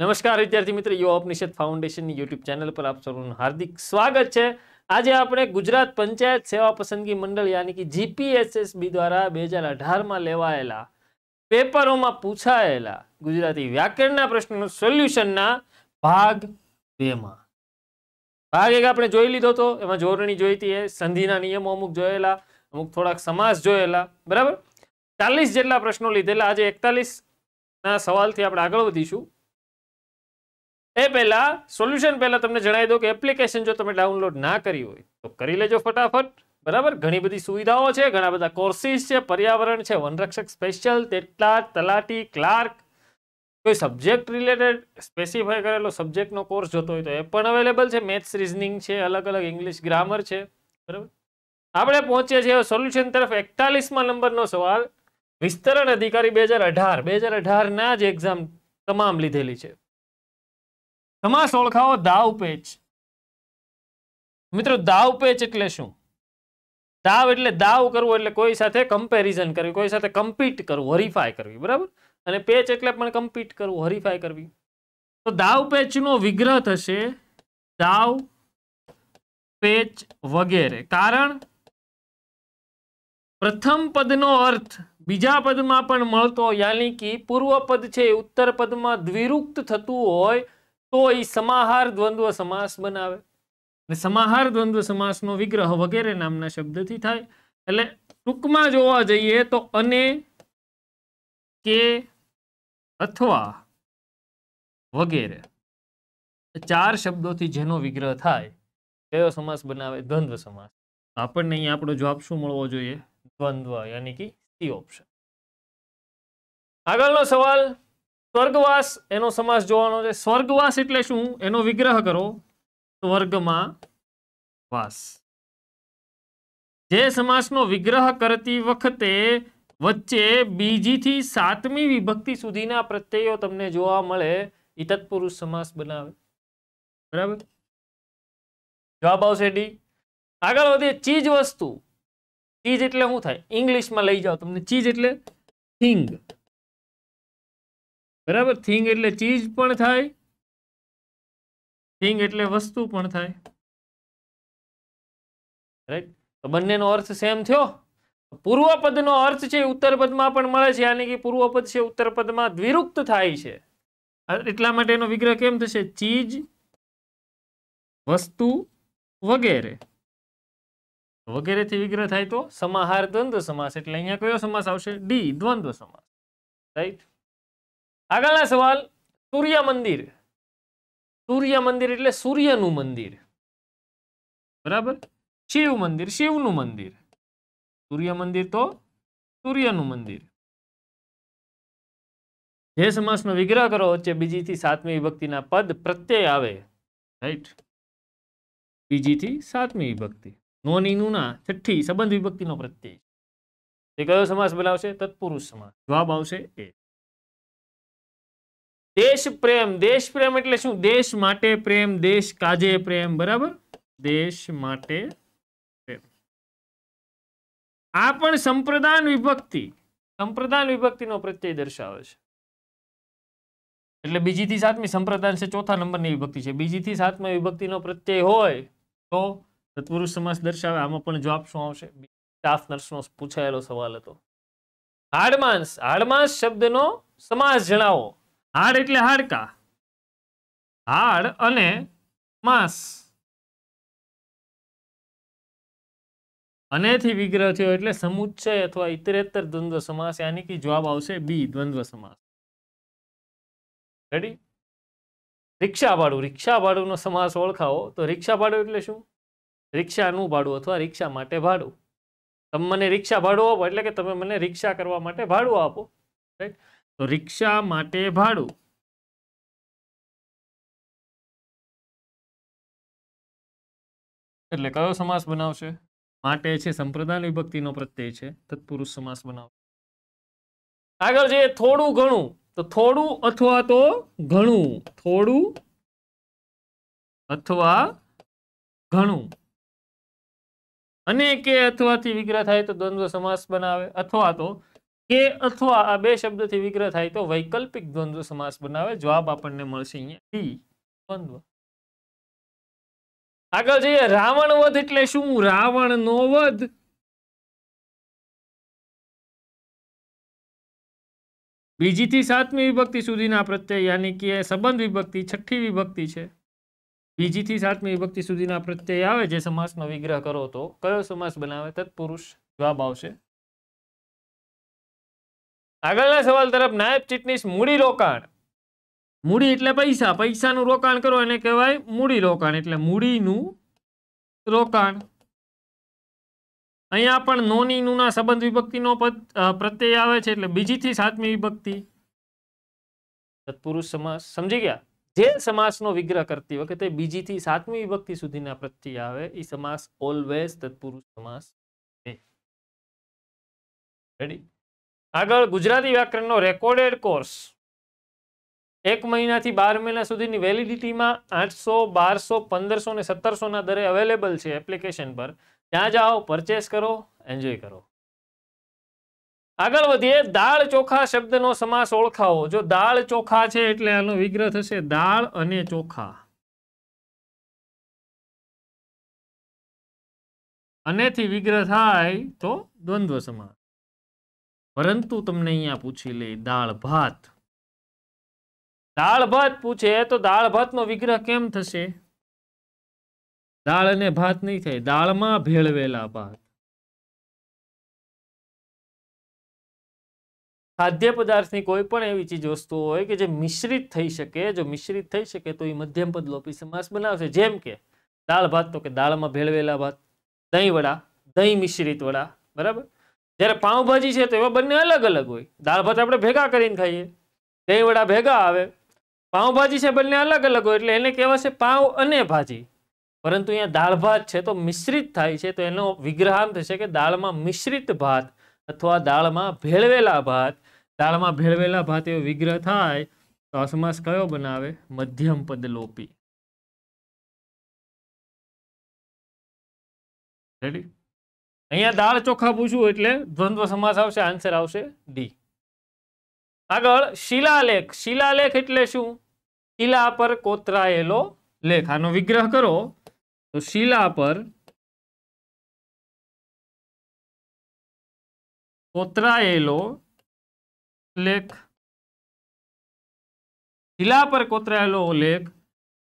નમસ્કાર વિદ્યાર્થી મિત્ર, યુવા ઉપનિષદ ફાઉન્ડેશનની યુટ્યુબ ચેનલ પર આપ સૌનું હાર્દિક સ્વાગત છે. આજે આપણે ગુજરાત પંચાયત સેવા પસંદગી મંડળ યાની કે જીપીએસએસબી દ્વારા બે હજાર અઢારમાં લેવાયેલા પેપરોમાં પૂછાયેલા ગુજરાતી વ્યાકરણના પ્રશ્નોનું સોલ્યુશનના ભાગ બેમાં. ભાગ એક આપણે જોઈ લીધો હતો, એમાં જોડણી જોઈતી સંધિના નિયમો અમુક જોયેલા, અમુક થોડાક સમાસ જોયેલા, બરાબર? ચાલીસ જેટલા પ્રશ્નો લીધેલા, આજે એકતાલીસ ના સવાલથી આપણે આગળ વધીશું. એ પહેલા સોલ્યુશન પહેલા તમને જણાવી દઉં કે એપ્લિકેશન જો તમે ડાઉનલોડ ના કરી હોય, તો કરી લેજો ફટાફટ. બરાબર? ઘણી બધી સુવિધાઓ છે, ઘણા બધા કોર્સિસ છે, પર્યાવરણ છે, વનરક્ષક સ્પેશિયલ તેટલા તલાટી ક્લાર્ક કોઈ સબ્જેક્ટ રિલેટેડ સ્પેસિફાય કરેલો સબ્જેક્ટનો કોર્સ જોતો હોય તો એ પણ અવેલેબલ છે. મેથ્સ રિઝનિંગ છે, અલગ અલગ ઇંગ્લિશ ગ્રામર છે. બરાબર? આપણે પહોંચીએ છીએ સોલ્યુશન તરફ એકતાલીસમાં નંબરનો સવાલ. વિસ્તરણ અધિકારી બે હજાર અઢાર, બે હજાર અઢારના જ એક્ઝામ તમામ લીધેલી છે. સમાસ ઓળખાવો દાવ પેચ. મિત્રો, દાવ પેચ એટલે શું? દાવ એટલે દાવ કરવો એટલે કોઈ સાથે કમ્પેરિઝન કરવી, કોઈ સાથે કમ્પીટ કરવું હરીફાઈ કરવી, બરાબર? અને પેચ એટલે પણ કમ્પીટ કરવું હરીફાઈ કરવી. તો દાવ પેચનો વિગ્રહ થશે દાવ પેચ વગેરે. કારણ પ્રથમ પદનો અર્થ બીજા પદમાં પણ મળતો, યાની કે પૂર્વ પદ છે ઉત્તર પદમાં દ્વિરુક્ત થતું હોય તો એ સમાહાર દ્વંદ્વ સમાસ બનાવે. અને સમાહાર દ્વંદ્વ સમાસનો વિગ્રહ વગેરે નામના શબ્દથી થાય. એટલે ટૂંકમાં જોવા જઈએ તો અને, કે અથવા વગેરે. ચાર શબ્દોથી જેનો વિગ્રહ થાય, કયો સમાસ બનાવે? દ્વંદ્વ સમાસ. આપણને અહીંયા આપણો જવાબ શું મળવો જોઈએ? દ્વંદ્વ, યાની કે સી ઓપ્શન આગળનો સવાલ. સ્વર્ગવાસ એનો સમાસ જોવાનો છે. સ્વર્ગવાસ એટલે શું? એનો વિગ્રહ કરો. સ્વર્ગમાં વાસ. જે સમાસનો વિગ્રહ કરતી વખતે વચ્ચે બીજીથી સાતમી વિભક્તિ સુધીના પ્રત્યયો તમને જોવા મળે. એ તત્પુરુષ સમાસ બનાવે. બરાબર? જવાબ આવશે ડી. આગળ વધીએ ચીજ વસ્તુ. ચીજ એટલે શું થાય? ઇંગ્લિશમાં લઈ જાઓ તમને. ચીજ એટલે થિંગ. બરાબર? થિંગ એટલે ચીજ પણ થાય, થિંગ એટલે વસ્તુ પણ થાય. રાઈટ તો બંનેનો અર્થ સેમ થયો. પૂર્વ પદનો અર્થ છે ઉત્તર પદમાં પણ મળે છે, યાની કે પૂર્વ પદ છે ઉત્તર પદમાં દ્વિરુક્ત થાય છે. એટલા માટે એનો વિગ્રહ કેમ થશે? ચીજ, વસ્તુ, વગેરે. વગેરેથી વિગ્રહ થાય તો સમાહાર દ્વંદ્વ સમાસ. એટલે અહીંયા કયો સમાસ આવશે? ડી, દ્વંદ્વ સમાસ. રાઈટ આગળના સવાલ, સૂર્ય મંદિર. સૂર્ય મંદિર એટલે સૂર્યનું મંદિર. બરાબર? શિવ મંદિર, શિવનું મંદિર. સૂર્ય મંદિર તો સૂર્યનું મંદિર. જે સમાસનો વિગ્રહ કરો વચ્ચે બીજીથી સાતમી વિભક્તિના પદ પ્રત્યય આવે. રાઈટ બીજીથી સાતમી વિભક્તિ. નોનીનું ના, છઠ્ઠી સંબંધ વિભક્તિનો પ્રત્યય. તે કયો સમાસ બનાવશે? તત્પુરુષ સમાસ. જવાબ આવશે એ. દેશ પ્રેમ દેશ પ્રેમ એટલે શું? દેશ માટે પ્રેમ, દેશ કાજે પ્રેમ, બરાબર? દેશ માટે પ્રેમ. આ પણ સંપ્રદાન વિભક્તિ. સંપ્રદાન વિભક્તિનો પ્રત્યય દર્શાવે છે. એટલે બીજીથી સાતમી સંપ્રદાન છે, ચોથા નંબરની વિભક્તિ છે. બીજીથી સાતમી વિભક્તિનો પ્રત્યય હોય તો તત્પુરુષ સમાસ દર્શાવે. આમાં પણ જવાબ શું આવશે? સ્ટાફ નર્સનો પૂછાયેલો સવાલ હતો. હાડમાંસ. હાડમાંસ શબ્દનો સમાસ જણાવો. હાડ એટલે હાડકા. હાડ અને માંસ. અનેથી વિગ્રહ થયો એટલે સમુચ્ચય અથવા ઇતરેતર દ્વંદ્વ સમાસ, યાની કે જવાબ આવશે બી, દ્વંદ્વ સમાસ. રેડી રિક્ષા ભાડું રિક્ષા ભાડુંનો સમાસ ઓળખાવો. તો રિક્ષા ભાડું એટલે શું? રિક્ષાનું ભાડું અથવા રિક્ષા માટે ભાડું. તમે મને રિક્ષા ભાડું આપો એટલે કે તમે મને રિક્ષા કરવા માટે ભાડું આપો. રાઈટ તો રિક્ષા માટે ભાડું? એટલે કયો સમાસ બનાવશે? માટે છે સંપ્રદાય વિભક્તિનો પ્રત્યય છે તત્પુરુષ સમાસ બનાવશે આગળ જઈએ થોડું ઘણું. તો થોડું અથવા તો ઘણું. થોડું અથવા ઘણું. અને કે અથવાથી વિગ્રહ થાય તો દ્વંદ્વ સમાસ બનાવે. અથવા તો કે અથવા આ બે શબ્દથી વિગ્રહ થાય તો વૈકલ્પિક દ્વંદ્વ સમાસ બનાવે, જવાબ આપણને મળશે અહીંયા ડી, દ્વંદ્વ. આગળ જઈએ, રાવણ વધ એટલે શું? રાવણ નો વધ. બીજી થી સાતમી વિભક્તિ સુધીના પ્રત્યય, યાની કે સંબંધ વિભક્તિ, છઠ્ઠી વિભક્તિ છે. બીજી થી સાતમી વિભક્તિ સુધીના પ્રત્યય આવે, જે સમાસનો વિગ્રહ કરો તો. કયો સમાસ બનાવે? તત્પુરુષ. જવાબ આવશે. આગળના સવાલ તરફ નાયબ ચીટનીસ મૂડી રોકાણ. મૂડી એટલે પૈસા. પૈસાનું રોકાણ કરો એને કહેવાય મૂડી રોકાણ. એટલે મૂડીનું રોકાણ. અહીંયા પણ નોની નુના સંબંધ વિભક્તિનો પ્રત્યય આવે છે એટલે બીજી થી સાતમી વિભક્તિ. તત્પુરુષ સમાસ, સમજી ગયા? જે સમાસનો વિગ્રહ કરતી વખતે બીજી થી સાતમી વિભક્તિ સુધીના પ્રત્યય આવે એ સમાસ ઓલવેઝ તત્પુરુષ સમાસ રેડી આગળ ગુજરાતી વ્યાકરણનો રેકોર્ડેડ કોર્સ એક મહિનાથી બાર મહિના સુધીની વેલિડિટીમાં આઠસો, બારસો, પંદરસો ને સત્તરસોના દરે અવેલેબલ છે એપ્લિકેશન પર. ત્યાં જાઓ પરચેસ કરો એન્જોય કરો. આગળ વધીએ, દાળ ચોખા શબ્દનો સમાસ ઓળખાવો. જો દાળ ચોખા છે એટલે આનો વિગ્રહ થશે દાળ અને ચોખા. અનેથી વિગ્રહ થાય તો દ્વંદ્વ સમાસ. પરંતુ તમને અહીંયા પૂછી લે, દાળ ભાત. દાળ ભાત પૂછે તો દાળ ભાતનો વિગ્રહ કેમ થશે? દાળ અને ભાત નહીં થાય, દાળમાં ભેળવેલા ભાત. ખાદ્ય પદાર્થની કોઈ પણ એવી ચીજ વસ્તુ હોય કે જે મિશ્રિત થઈ શકે, જો મિશ્રિત થઈ શકે તો એ મધ્યમ પદ લોપી સમાસ બનાવશે. જેમ કે, દાળ ભાત તો કે દાળમાં ભેળવેલા ભાત, દહીં વડા, દહીં મિશ્રિત વડા, બરાબર? જ્યારે પાઉંભાજી છે તો એવા બંને અલગ અલગ હોય. દાળ ભાત આપણે ભેગા કરીને ખાઈએ. દહીં વડા ભેગા આવે. પાઉંભાજી છે બંને અલગ અલગ હોય એટલે એને કહેવાશે પાઉં અને ભાજી. પરંતુ અહીંયા દાળ ભાત છે તો મિશ્રિત થાય છે તો એનો વિગ્રહ આમ થશે કે દાળમાં મિશ્રિત ભાત અથવા દાળમાં ભેળવેલા ભાત. દાળમાં ભેળવેલા ભાત એવો વિગ્રહ થાય તો આ કયો બનાવે? મધ્યમ પદ લોપી. રેડી અહીંયા દાળ ચોખા પૂછ્યું એટલે દ્વંદ્વ સમાસ આવશે આન્સર આવશે ડી આગળ શિલાલેખ. શિલાલેખ એટલે શું? શિલા પર કોતરાયેલો લેખ. આનો વિગ્રહ કરો. તો શિલા પર કોતરાયેલો લેખ. શિલા પર કોતરાયેલો લેખ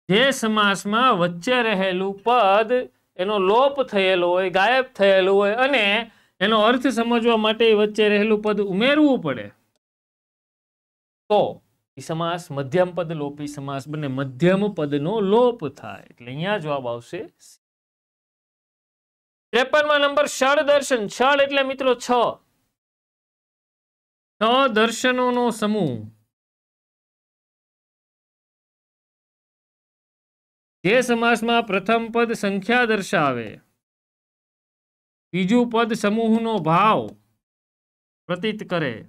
જે સમાસમાં વચ્ચે રહેલું પદ એનો લોપ થયેલો હોય, ગાયબ થયેલો હોય અને એનો અર્થ સમજવા માટે વચ્ચે રહેલું પદ ઉમેરવું પડે. તો સમાસ મધ્યમ પદ, લોપી સમાસ બને મધ્યમ પદનો લોપ થાય. એટલે અહીંયા જવાબ આવશે ત્રેપનમાં નંબર ષડ દર્શન છળ એટલે મિત્રો છ દર્શનોનો સમૂહ. જે સમાસમાં પ્રથમ પદ સંખ્યા દર્શાવે. બીજું પદ સમૂહનો ભાવ પ્રતીત કરે.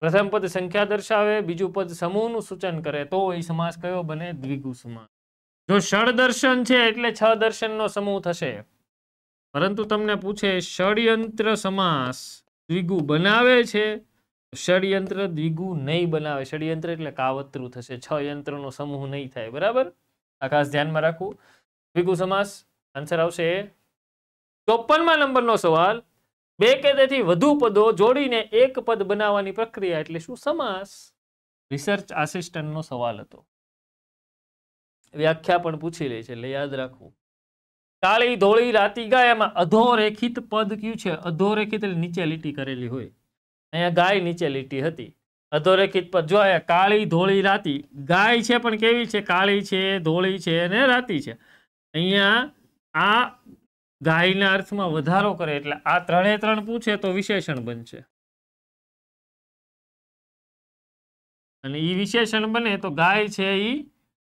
પ્રથમ પદ સંખ્યા દર્શાવે, બીજું પદ સમૂહનું સૂચન કરે. તો એ સમાસ કયો બને? દ્વિગુ સમાસ. જો ષડ દર્શન છે એટલે છ દર્શનનો સમૂહ થશે. પરંતુ તમને પૂછે, ષડયંત્ર સમાસ દ્વિગુ બનાવે છે? ષડયંત્ર દ્વિગુ નહીં બનાવે. ષડયંત્ર એટલે કાવતરું થશે. છ યંત્રનો સમૂહ નહીં થાય. બરાબર? આ ખાસ ધ્યાનમાં રાખવું. દ્વિગુ સમાસ આન્સર આવશે ચોપનમાં નંબરનો સવાલ. બે કે તેથી વધુ પદો જોડીને એક પદ બનાવવાની પ્રક્રિયા એટલે શું? સમાસ. રિસર્ચ આસિસ્ટન્ટનો સવાલ હતો. વ્યાખ્યા પણ પૂછી લે છે. એટલે યાદ રાખવું. કાળી ધોળી રાતી ગાય એમાં અધોરેખિત પદ કયું છે? અધોરેખિત એટલે નીચે લીટી કરેલી હોય. અહીંયા ગાય નીચે લીટી હતી. અધોરેખિત પદ જો કાળી ધોળી રાતી, ગાય છે પણ કેવી છે? કાળી છે, ધોળી છે અને રાતી છે. અહીંયા આ ગાયના અર્થમાં વધારો કરે એટલે આ ત્રણે ત્રણ પૂછે તો વિશેષણ બનશે. અને એ વિશેષણ બને તો ગાય છે એ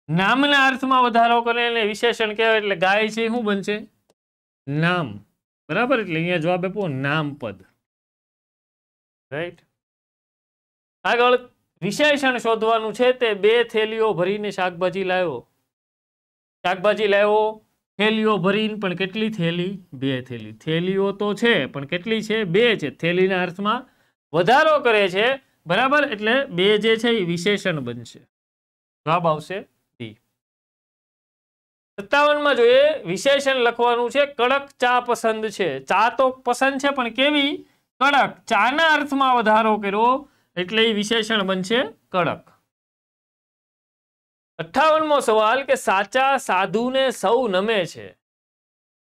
નામના અર્થમાં વધારો કરે અને વિશેષણ કહેવાય એટલે ગાય છે શું બનશે? નામ. બરાબર? એટલે અહીંયા જવાબ આપો નામ પદ. રાઈટ આગળ વિશેષણ શોધવાનું છે તે બે થેલીઓ ભરીને શાકભાજી લાવ્યો શાકભાજી લાવ્યો થેલીઓ ભરીને, પણ કેટલી થેલી? બે થેલી. થેલીઓ તો છે, પણ કેટલી છે? બે છે. થેલીના અર્થમાં વધારો કરે છે, બરાબર? એટલે બે જે છે એ વિશેષણ બનશે. જવાબ આવશે બી સત્તાવનમાં જોઈએ, વિશેષણ લખવાનું છે, કડક ચા પસંદ છે. ચા તો પસંદ છે, પણ કેવી? કડક. ચાના અર્થમાં વધારો કર્યો એટલે એ વિશેષણ બનશે કડક. અઠ્ઠાવનમો સવાલ કે સાચા સાધુને સૌ નમે છે?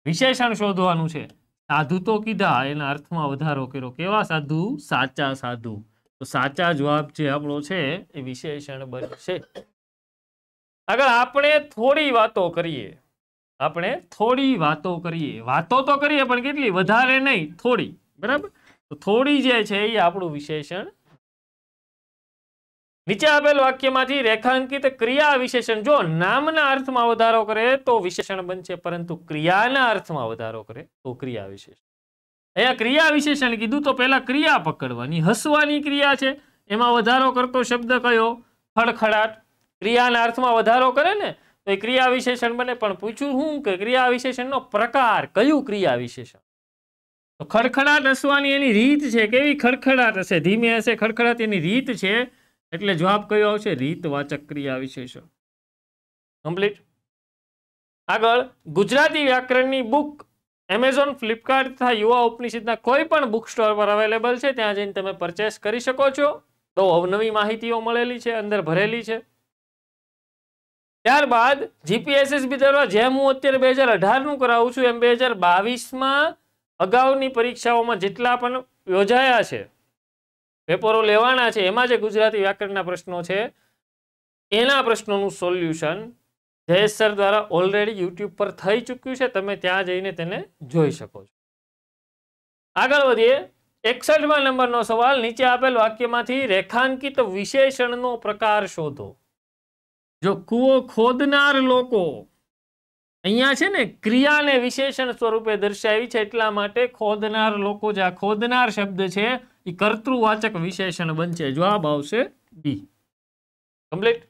વિશેષણ શોધવાનું છે. સાધુ તો કીધા, એના અર્થમાં વધારો કર્યો. કેવા સાધુ? સાચા સાધુ. તો સાચા જવાબ જે આપણો છે, એ વિશેષણ બનશે. આગળ આપણે થોડી વાતો કરીએ. આપણે થોડી વાતો કરીએ. વાતો તો કરીએ, પણ કેટલી? વધારે નહીં, થોડી. બરાબર? તો થોડી જે છે એ આપણું વિશેષણ. નીચે આપેલ વાક્યમાંથી રેખાંકિત ક્રિયા વિશેષણ, જો નામના અર્થમાં વધારો કરે તો વિશેષણ બનશે, પરંતુ ક્રિયાના અર્થમાં વધારો કરે તો ક્રિયા વિશેષણ. અહીંયા ક્રિયા વિશેષણ કીધું તો પહેલા ક્રિયા પકડવાની, હસવાની ક્રિયા છે. એમાં વધારો કરતો શબ્દ કયો? ખડખડાટ. ક્રિયાના અર્થમાં વધારો કરે ને, તો એ ક્રિયા વિશેષણ બને. પણ પૂછ્યું હું કે ક્રિયા વિશેષણનો પ્રકાર, કયું ક્રિયા વિશેષણ? ખડખડાટ હસવાની એની રીત છે, કેવી ખડખડાટ હશે? ધીમે હશે, ખડખડાટ એની રીત છે, એટલે જવાબ કયો આવશે? રીતવાચક ક્રિયા વિશેષણ કમ્પ્લીટ. આગળ, ગુજરાતી વ્યાકરણની બુક એમેઝોન, ફ્લિપકાર્ટ તથા યુવા ઉપનિષદના કોઈ પણ બુક સ્ટોર પર અવેલેબલ છે, ત્યાં જઈને તમે પરચેસ કરી શકો છો. તો અવનવી માહિતીઓ મળેલી છે, અંદર ભરેલી છે. ત્યારબાદ, જીપીએસએસબી દ્વારા જેમ હું અત્યારે બે હજાર અઢારનું કરાવું છું, એમ બે હજાર બાવીસમાં અગાઉની પરીક્ષાઓમાં જેટલા પણ યોજાયા છે, પેપરો લેવાના છે, એમાં જે ગુજરાતી વ્યાકરણના પ્રશ્નો છે, એના પ્રશ્નોનું સોલ્યુશન જયેશ સર દ્વારા ઓલરેડી યુટ્યુબ પર થઈ ચૂક્યું છે. તમે ત્યાં જઈને તેને જોઈ શકો છો. આગળ વધીએ. એકસઠમા નંબરનો સવાલ, નીચે આપેલ વાક્યમાંથી રેખાંકિત વિશેષણનો પ્રકાર શોધો. જો કૂવો ખોદનાર લોકો અહીંયા છે ને ક્રિયાને વિશેષણ સ્વરૂપે દર્શાવી છે એટલા માટે ખોદનાર લોકો જે આ ખોદનાર શબ્દ છે, એ કર્તૃવાચક વિશેષણ બનશે. જવાબ આવશે બી કમ્પ્લીટ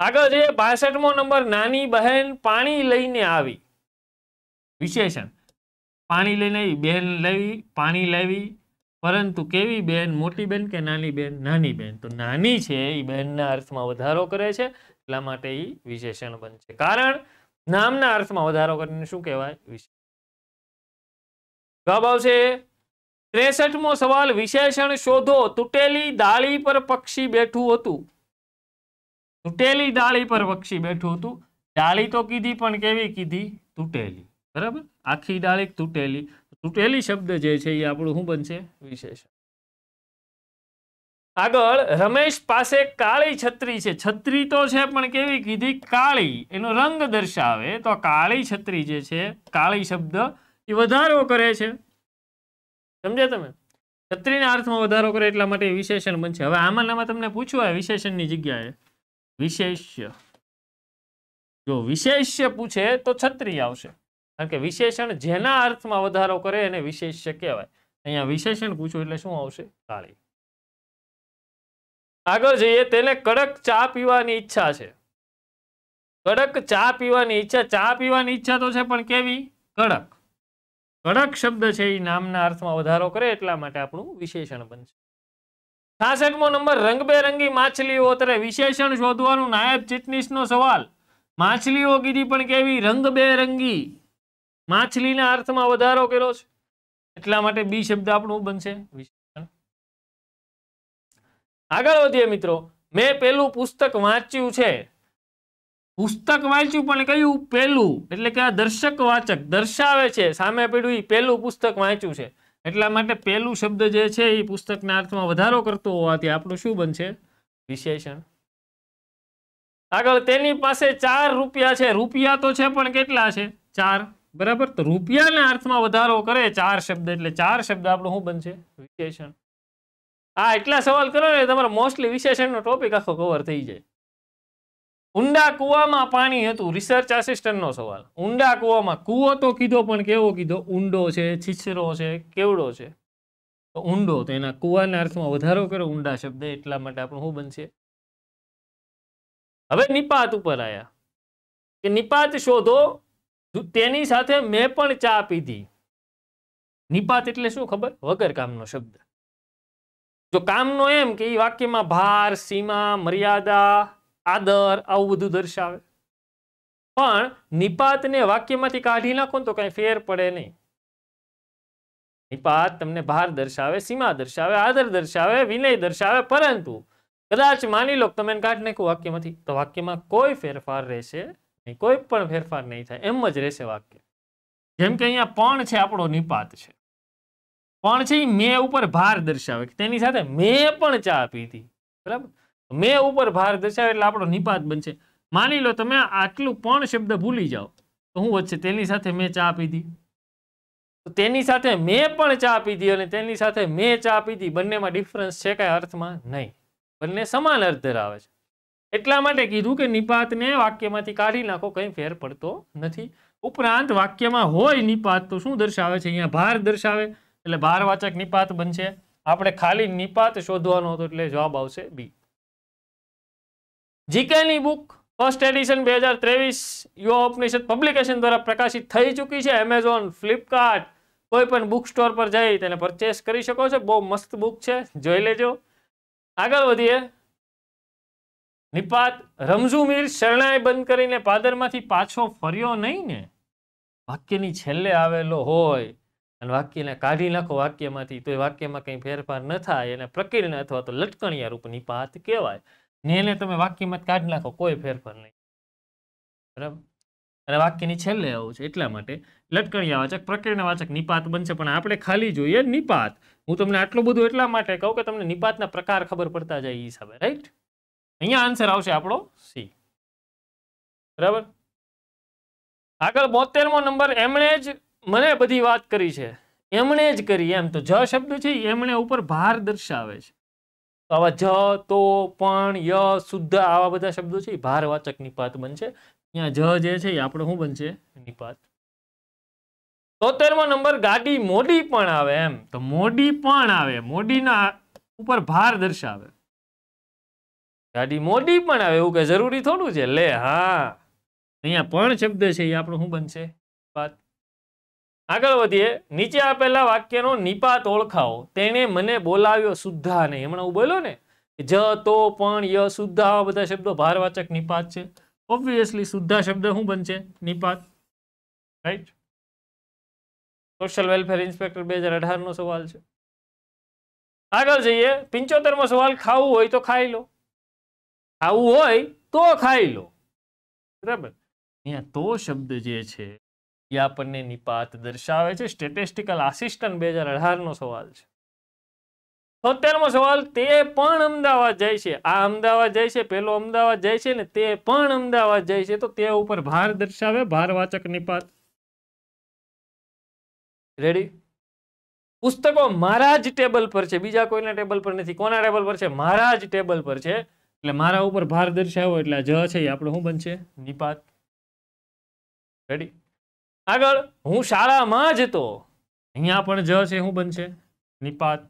આગળ છે બાસઠમો નંબર, નાની બહેન પાણી લઈને આવી. વિશેષણ. પાણી લઈને આવી, બહેન લેવી પાણી લેવી. પરંતુ કેવી બહેન, મોટી બહેન કે નાની બહેન? નાની બહેન. તો નાની છે, એ બહેનના અર્થમાં વધારો કરે છે, એટલા માટે એ વિશેષણ બનશે. કારણ નામના અર્થમાં વધારો કરીને શું કહેવાય? વિશેષણ જવાબ આવશે, ત્રેસઠમો સવાલ, વિશેષણ શોધો. તૂટેલી ડાળી પર પક્ષી બેઠું હતું. તૂટેલી ડાળી પર પક્ષી બેઠું હતું. ડાળી તો કીધી, પણ કેવી કીધી? તૂટેલી. બરાબર? આખી ડાળી તૂટેલી. તૂટેલી શબ્દ જે છે એ આપણું શું બનશે? વિશેષણ. આગળ રમેશ પાસે કાળી છત્રી છે. છત્રી તો છે, પણ કેવી કીધી? કાળી. એનો રંગ દર્શાવે તો કાળી છત્રી જે છે, કાળી શબ્દ એ વધારો કરે છે. સમજ્યા તમે? છત્રીના અર્થમાં વધારો કરે એટલા માટે વિશેષણ બનશે. હવે આમાં આમાં તમને પૂછવા વિશેષણની જગ્યાએ. વિશેષ્ય. જો વિશેષ્ય પૂછે તો છત્રી આવશે. કારણ કે વિશેષણ જેના અર્થમાં વધારો કરે એને વિશેષ્ય કહેવાય. અહીંયા વિશેષણ પૂછો એટલે શું આવશે? કાળી. આગળ જઈએ, તેને કડક ચા પીવાની ઈચ્છા છે. કડક ચા પીવાની ઈચ્છા, ચા પીવાની ઈચ્છા તો છે, પણ કેવી? કડક. કડક શબ્દ છે એ નામના અર્થમાં વધારો કરે, એટલા માટે આપણું વિશેષણ બનશે. છાસઠમો નંબર, રંગબેરંગી માછલીઓ અત્યારે વિશેષણ શોધવાનું નાયબ ચિટનીસનો સવાલ. માછલીઓ કીધી, પણ કેવી? રંગબેરંગી. માછલીના અર્થમાં વધારો કર્યો છે. એટલા માટે બી શબ્દ આપણું બનશે. આગળ વધીએ મિત્રો. મેં પેલું પુસ્તક વાંચ્યું છે. પુસ્તક વાંચ્યું, પણ કયું? પેલું એટલે કે આ દર્શક વાચક દર્શાવે છે. સામે પડ્યું એ પેલું પુસ્તક વાંચ્યું છે. એટલા માટે પેલું શબ્દ જે છે એ પુસ્તકના અર્થમાં વધારો કરતો હોવાથી આપણું શું બનશે? વિશેષણ. આગળ તેની પાસે ચાર રૂપિયા છે. રૂપિયા તો છે, પણ કેટલા છે? ચાર. બરાબર? તો રૂપિયાના અર્થમાં વધારો કરે ચાર શબ્દ. એટલે ચાર શબ્દ આપણું શું બનશે? વિશેષણ. હા એટલા સવાલ કરો ને તમારો મોસ્ટલી વિશેષણનો ટોપિક આખો કવર થઈ જાય. ઊંડા કૂવામાં પાણી હતું રિસર્ચ આસિસ્ટન્ટનો સવાલ. ઊંડા કૂવામાં, કૂવો તો કીધો પણ કેવો કીધો? ઊંડો છે, છીછરો છે, કેવડો છે? તો ઊંડો, તો એના કૂવાના અર્થમાં વધારો કર્યો ઊંડા શબ્દ એટલા માટે આપણું શું બનશે? હવે નિપાત ઉપર આયા. કે નિપાત શોધો તેની સાથે મેં પણ ચા પીધી. નિપાત એટલે શું ખબર? વગર કામનો શબ્દ. જો કામનો એમ કે એ વાક્યમાં ભાર, સીમા, મર્યાદા, આદર આવું બધું દર્શાવે. પણ નિપાતને વાક્યમાંથી કાઢી નાખો તો કઈ ફેર પડે નહીં. નિપાત તમને ભાર દર્શાવે, સીમા દર્શાવે, આદર દર્શાવે, વિનય દર્શાવે, પરંતુ કદાચ માની લો તમે કાઢ નાખો વાક્યમાંથી, તો વાક્યમાં કોઈ ફેરફાર રહેશે નહીં, કોઈ પણ ફેરફાર નહીં થાય, એમ જ રહેશે વાક્ય. જેમ કે અહીંયા પણ છે આપણો નિપાત છે. પણ છે મેં ઉપર ભાર દર્શાવે તેની સાથે મેં પણ ચા પીધી. બરાબર? મેં ઉપર ભાર દર્શાવે એટલે આપણો નિપાત બનશે. માની લો તમે આટલું પણ શબ્દ ભૂલી જાઓ, તો શું વચ્ચે તેની સાથે મેં ચા પીધી. તેની સાથે મેં પણ ચા પીધી અને તેની સાથે મેં ચા પીધી. બંનેમાં ડિફરન્સ છે કઈ અર્થમાં? નહીં. બંને સમાન અર્થ ધરાવે છે. એટલા માટે કીધું કે નિપાતને વાક્યમાંથી કાઢી નાખો, કંઈ ફેર પડતો નથી. ઉપરાંત વાક્યમાં હોય નિપાત, તો શું દર્શાવે છે? અહીંયા ભાર દર્શાવે. એટલે ભારવાચક નિપાત બનશે. આપણે ખાલી નિપાત શોધવાનો હતો એટલે જવાબ આવશે બી જીકેની બુક ફર્સ્ટ એડિશન બે હજાર ત્રેવીસ યુવા ઉપનિષદ પબ્લિકેશન દ્વારા પ્રકાશિત થઈ ચૂકી છે. એમેઝોન ફ્લિપકાર્ટ કોઈ પણ બુક સ્ટોર પર જઈ તેને પરચેસ કરી શકો છો. બહુ મસ્ત બુક છે. જોઈ લેજો. આગળ વધીએ. નિપાત, રમઝુ મીર શરણાઈ બંધ કરીને પાદરમાંથી પાછો ફર્યો નહીં ને? વાક્યની છેલ્લે આવેલો હોય. અને વાક્યને કાઢી નાખો વાક્યમાંથી, તો એ વાક્યમાં કંઈ ફેરફાર ન થાય એને પ્રકીર્ણ અથવા તો લટકણિયા રૂપ નિપાત કહેવાય. ને એને તમે વાક્યમાં કાઢી નાખો, કોઈ ફેરફાર નહીં. બરાબર? અને વાક્યની છેલ્લે આવું છે, એટલા માટે લટકણિયા વાચક પ્રકીર્ણ વાચક નિપાત બનશે, પણ આપણે ખાલી જોઈએ નિપાત. હું તમને આટલું બધું એટલા માટે કહું કે તમને નિપાતના પ્રકાર ખબર પડતા જાય એ હિસાબે, રાઈટ? અહીંયા આન્સર આવશે આપણો સી. બરાબર? આગળ બોતેરમો નંબર, એમણે જ મને બધી વાત કરી છે. એમણે જ કરી, એમ તો જ શબ્દ છે એમણે ઉપર ભાર દર્શાવે છે. આવા જ, તો, પણ, ય, શુદ્ધ આવા બધા શબ્દો છે એ ભારવાચક નિપાત બનશે. અહીંયા જ જે છે એ આપણો શું બનશે? નિપાત તોતેરમો નંબર, ગાડી મોડી પણ આવે એમ. તો મોડી પણ આવે, મોડીના ઉપર ભાર દર્શાવે. ગાડી મોડી પણ આવે, એવું કે જરૂરી થોડું છે? લે, હા. અહીંયા પણ શબ્દ છે એ આપણું શું બનશે? વાત આગળ વધીએ. નીચે આપેલા વાક્યનો નિપાત ઓળખાવો તેણે મને બોલાવ્યો શુદ્ધા નહીં. હમણાં હું બોલ્યો ને જ તો પણ ય શુદ્ધા, આવા બધા શબ્દો ભારવાચક નિપાત છે. ઓબ્વિયસલી શુદ્ધા શબ્દ શું બનશે? નિપાત. રાઈટ સોશિયલ વેલફેર ઇન્સ્પેક્ટર બે હજાર અઢારનો સવાલ છે. આગળ જઈએ. પિંચોતેરમો સવાલ, ખાવું હોય તો ખાઈ લો. ખાવું હોય તો ખાઈ લો. બરાબર? અહીંયા તો શબ્દ જે છે એ નિપાત દર્શાવે છે. સ્ટેટિસ્ટિકલ આસિસ્ટન્ટ બે હજાર અઢારનો સવાલ છે. તોતેરમો સવાલ, તે પણ અમદાવાદ જાય છે. આ અમદાવાદ જાય છે, પેલો અમદાવાદ જાય છે ને તે પણ અમદાવાદ જાય છે. તો તે ઉપર ભાર દર્શાવે ભારવાચક નિપાત રેડી પુસ્તકો મારા જ ટેબલ પર છે. બીજા કોઈના ટેબલ પર નથી. કોના ટેબલ પર છે? મારા જ ટેબલ પર છે. એટલે મારા ઉપર ભાર દર્શાવો એટલે જ છે. એ આપણું શું બનશે? નિપાત. રેડી આગળ, હું શાળામાં જ તો અહીંયા પણ જ છે શું બનશે. નિપાત.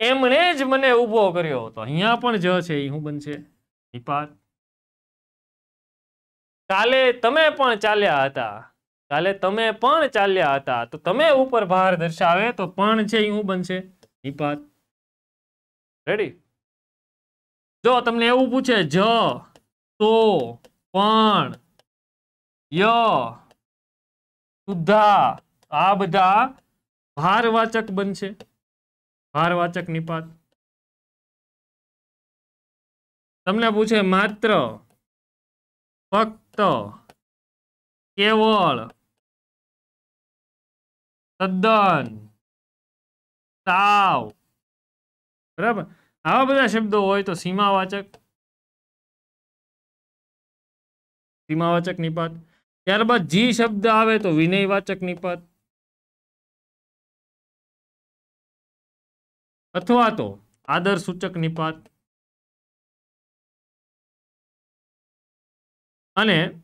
એમણે જ મને ઊભો કર્યો તો અહીંયા પણ જ છે શું બનશે. નિપાત. કાલે તમે પણ ચાલ્યા હતા. કાલે તમે પણ ચાલ્યા હતા. તો તમે ઉપર ભાર દર્શાવે, તો પણ છે એ શું બનશે. નિપાત. રેડી જો, તમને એવું પૂછે, જ, તો, પણ. ય આ બધા ભારવાચક બનશે. ભારવાચક નિપાત. તમને પૂછે, માત્ર, ફક્ત, કેવળ, તદ્દન, સાવ. બરાબર? આવા બધા શબ્દો હોય તો સીમાવાચક. સીમાવાચક નિપાત. ત્યારબાદ જી શબ્દ આવે તો વિનયવાચક નિપાત. અથવા તો આદર સૂચક નિપાત. અને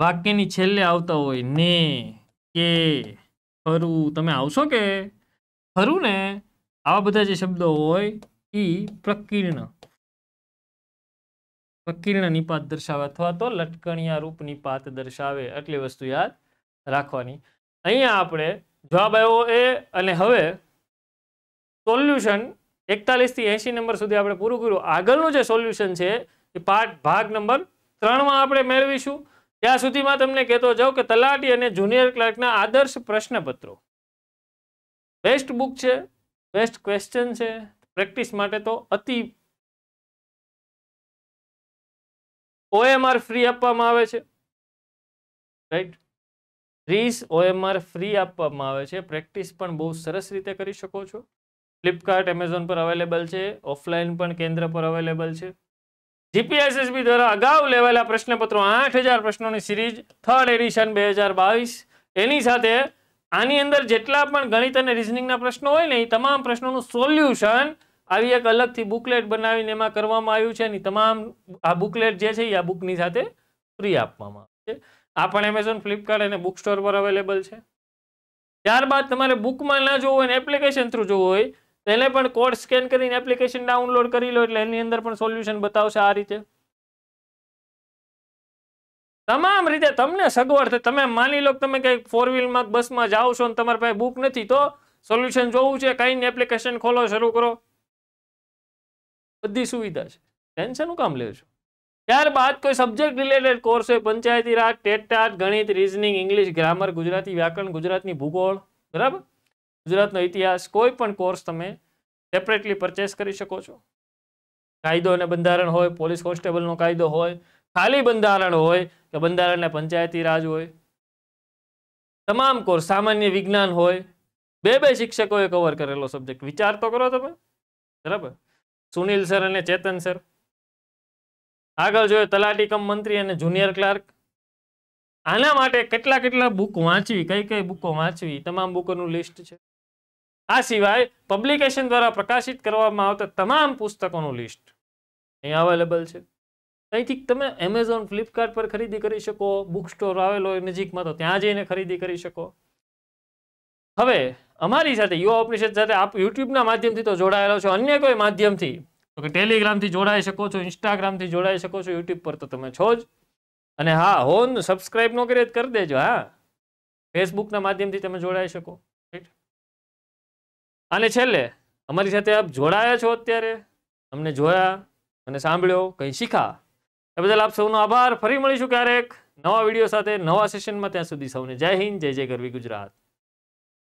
વાક્યની છેલ્લે આવતા હોય ને, કે, ખરું, તમે આવશો કે? ખરું ને આવા બધા જે શબ્દો હોય એ પ્રકીર્ણ. પ્રકીર્ણ નિપાત દર્શાવે અથવા તો લટકણિયા રૂપ નિપાત દર્શાવે આટલી વસ્તુ યાદ રાખવાની. અહીંયા આપણે જવાબ આવ્યો એ અને હવે સોલ્યુશન એકતાલીસથી એસી નંબર સુધી આપણે પૂરું કર્યું. આગળનું જે સોલ્યુશન છે એ પાઠ ભાગ નંબર ત્રણમાં આપણે મેળવીશું. ત્યાં સુધીમાં તમને કહેતો જાઉં કે તલાટી અને જુનિયર ક્લાર્કના આદર્શ પ્રશ્નપત્રો. બેસ્ટ બુક છે, બેસ્ટ ક્વેશ્ચન છે, પ્રેક્ટિસ માટે તો અતિ ઓએમઆર ફ્રી આપવામાં આવે છે? રાઈટ ત્રીસ ઓએમઆર ફ્રી આપવામાં આવે છે. પ્રેક્ટિસ પણ બહુ સરસ રીતે કરી શકો છો. ફ્લિપકાર્ટ એમેઝોન પર અવેલેબલ છે. ઓફલાઈન પણ કેન્દ્ર પર અવેલેબલ છે. જીપીએસએસબી દ્વારા અગાઉ લેવાયેલા પ્રશ્નપત્રો આઠ હજાર પ્રશ્નોની સિરીઝ થર્ડ એડિશન બે એની સાથે આની અંદર જેટલા પણ ગણિત અને રિઝનિંગના પ્રશ્નો હોય ને, એ તમામ પ્રશ્નોનું સોલ્યુશન આવી એક અલગથી બુકલેટ બનાવીને એમાં કરવામાં આવ્યું છે એની તમામ આ બુકલેટ જે છે એ આ બુકની સાથે ફ્રી આપવામાં આવે છે. આ પણ એમેઝોન ફ્લિપકાર્ટ અને બુક સ્ટોર પર અવેલેબલ છે. ત્યારબાદ તમારે બુકમાં ના જોવું હોય ને એપ્લિકેશન થ્રુ જોવું હોય, તો એને પણ કોડ સ્કેન કરીને એપ્લિકેશન ડાઉનલોડ કરી લો એટલે એની અંદર પણ સોલ્યુશન બતાવશે આ રીતે. તમામ રીતે તમને સગવડ થાય. તમે માની લો તમે કંઈક ફોર વ્હીલમાં બસમાં જાઓ છો ને તમારી પાસે બુક નથી, તો સોલ્યુશન જોવું છે. કંઈ એપ્લિકેશન ખોલો, શરૂ કરો. બધી સુવિધા છે. ટેન્શનનું કામ લે છો ત્યારબાદ કોઈ સબ્જેક્ટ રિલેટેડ કોર્સ હોય, પંચાયતી રાજ ટેટાટ ગણિત રિઝનિંગ ઇંગ્લિશ ગ્રામર ગુજરાતી વ્યાકરણ, ગુજરાતની ભૂગોળ, બરાબર? ગુજરાતનો ઇતિહાસ, કોઈ પણ કોર્સ તમે સેપરેટલી પરચેસ કરી શકો છો. કાયદો અને બંધારણ હોય, પોલીસ કોન્સ્ટેબલનો કાયદો હોય, ખાલી બંધારણ હોય કે બંધારણ અને પંચાયતી રાજ હોય. તમામ કોર્સ સામાન્ય વિજ્ઞાન હોય, બે બે શિક્ષકોએ કવર કરેલો સબ્જેક્ટ વિચાર તો કરો તમે. બરાબર? સુનિલ સર અને ચેતન સર. આગળ જોયો તલાટી કમ મંત્રી અને જુનિયર ક્લાર્ક. આના માટે કેટલા કેટલા બુક વાંચવી, કઈ કઈ બુકો વાંચવી તમામ બુકોનું લિસ્ટ છે. આ સિવાય પબ્લિકેશન દ્વારા પ્રકાશિત કરવામાં આવતા તમામ પુસ્તકોનું લિસ્ટ અહીં અવેલેબલ છે. અહીંથી તમે એમેઝોન, ફ્લિપકાર્ટ પર ખરીદી કરી શકો, બુક સ્ટોર આવેલો હોય નજીકમાં તો ત્યાં જઈને ખરીદી કરી શકો. હવે અમારી સાથે યુવા ઉપનિષદ સાથે આપ યુટ્યુબના માધ્યમથી તો જોડાયેલો છો. અન્ય કોઈ માધ્યમથી? તો કે ટેલિગ્રામથી જોડાઈ શકો છો, ઇન્સ્ટાગ્રામથી જોડાઈ શકો છો, યુટ્યુબ પર તો તમે છો જ. અને હા, હોન સબસ્ક્રાઈબ નો કરીએ કરી દેજો, હા. ફેસબુકના માધ્યમથી તમે જોડાઈ શકો રાઈટ અને છેલ્લે, અમારી સાથે આપ જોડાયા છો અત્યારે? અમને જોયા અને સાંભળ્યો, કંઈ શીખા? એ બદલ આપ સૌનો આભાર. ફરી મળીશું ક્યારેક નવા વીડિયો સાથે, નવા સેશનમાં ત્યાં સુધી સૌને જય હિન્દ, જય જય ગરવી ગુજરાત.